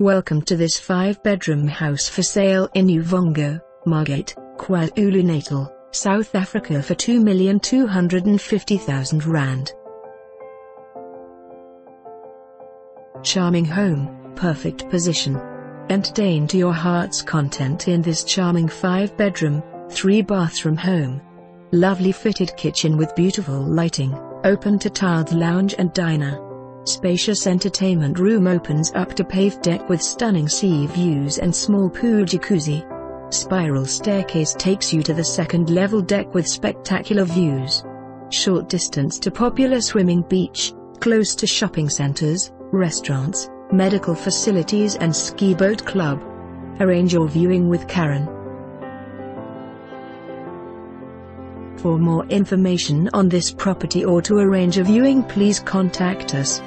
Welcome to this 5-bedroom house for sale in Uvongo, Margate, KwaZulu-Natal, South Africa for R2,250,000. Charming home, perfect position. Entertain to your heart's content in this charming 5-bedroom, 3-bathroom home. Lovely fitted kitchen with beautiful lighting, open to tiled lounge and diner. Spacious entertainment room opens up to paved deck with stunning sea views and small pool jacuzzi. Spiral staircase takes you to the second level deck with spectacular views. Short distance to popular swimming beach, close to shopping centers, restaurants, medical facilities and ski boat club. Arrange your viewing with Karen. For more information on this property or to arrange a viewing please contact us.